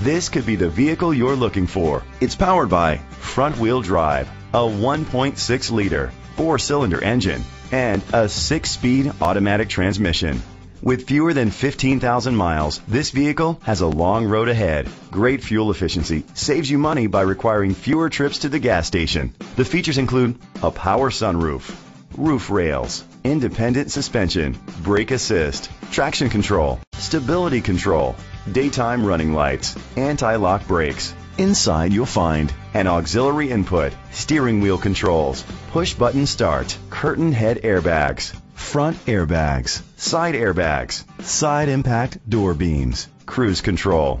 This could be the vehicle you're looking for. It's powered by front wheel drive, a 1.6 liter four cylinder engine, and a six speed automatic transmission. With fewer than 15,000 miles, this vehicle has a long road ahead. Great fuel efficiency saves you money by requiring fewer trips to the gas station. The features include a power sunroof, roof rails, independent suspension, brake assist, traction control, stability control, daytime running lights, anti-lock brakes. Inside you'll find an auxiliary input, steering wheel controls, push button start, curtain head airbags, front airbags, side airbags, side impact door beams, cruise control,